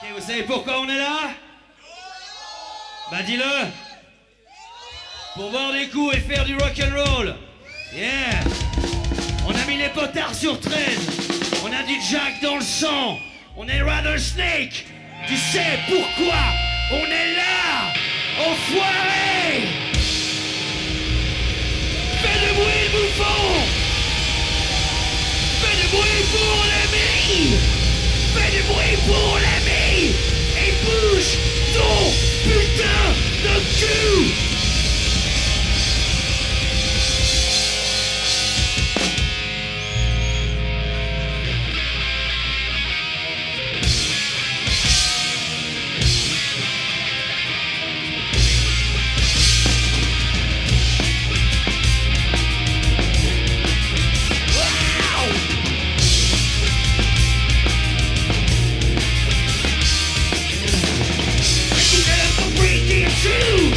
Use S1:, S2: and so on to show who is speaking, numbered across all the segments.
S1: Ok, vous savez pourquoi on est là Bah dis-le. Pour boire des coups et faire du rock'n'roll Yeah. On a mis les potards sur 13 On a du jack dans le sang. On est Rattlesnake. Tu sais pourquoi on est là Enfoiré. Fais du bruit bouffon. Fais du bruit pour l'ami Fais du bruit pour l'ami you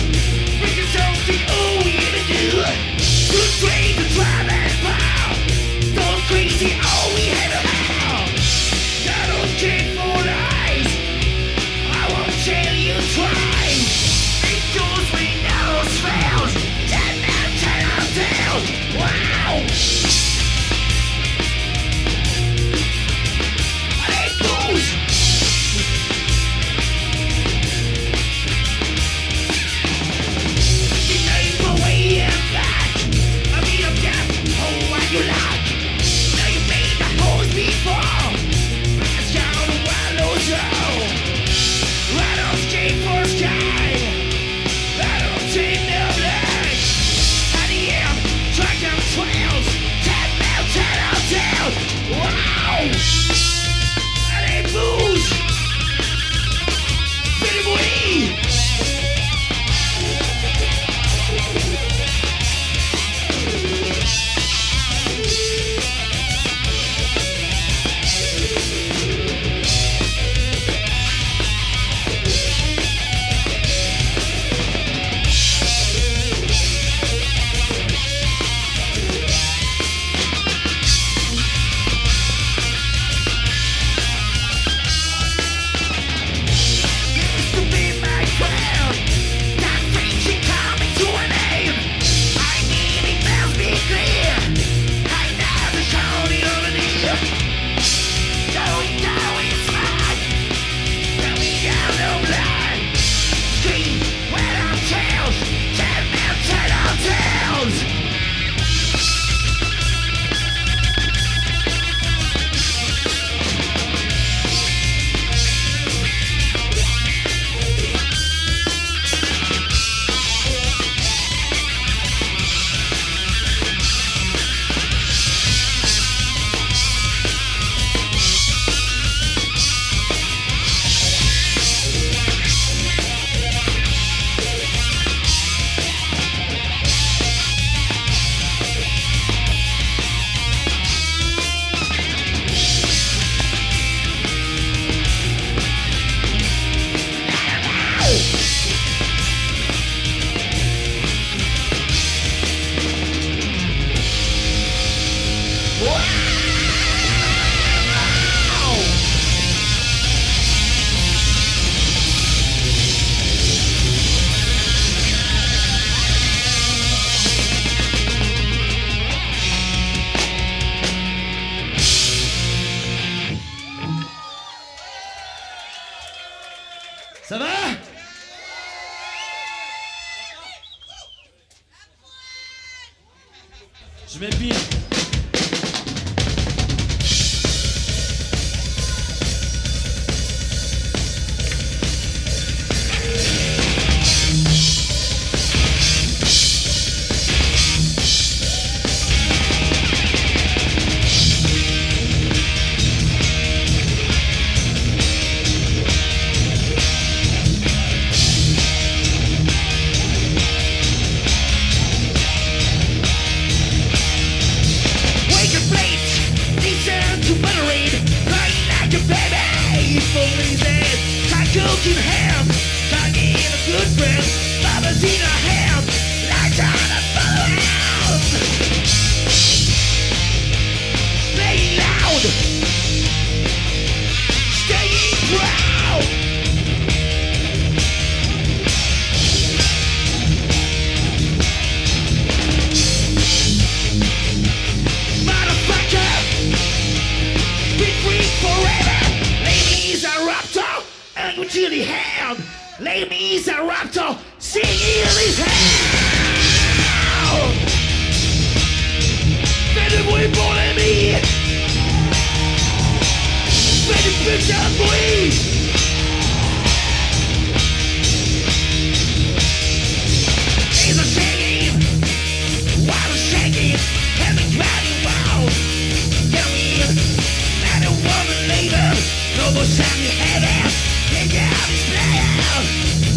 S1: Ça va? Je m'épile. golden ham, talking need a good friend, Father what you really have. is a raptor, sing early hell. the bruit pour l'ami. Faites du putain de.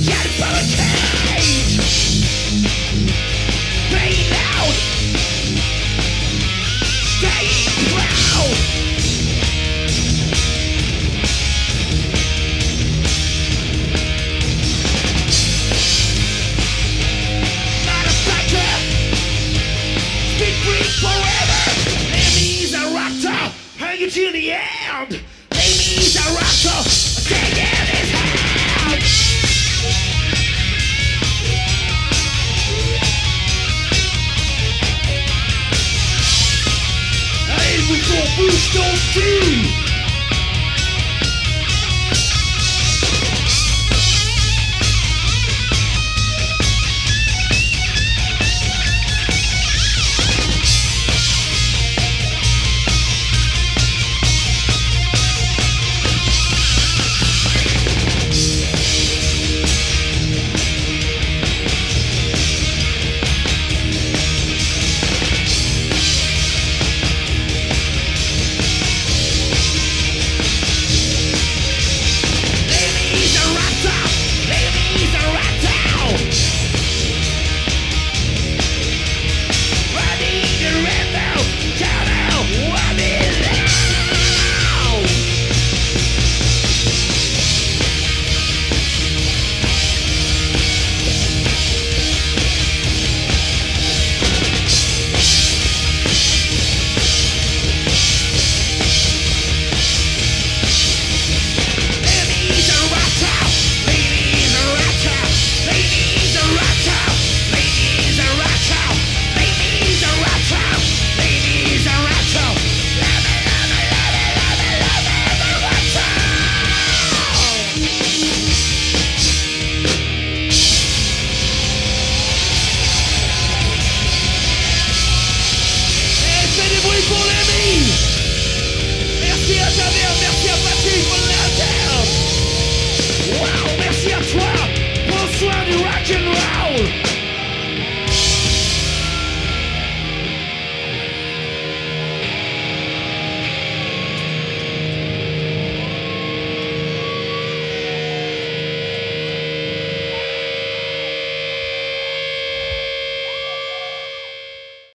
S1: Get from a cage!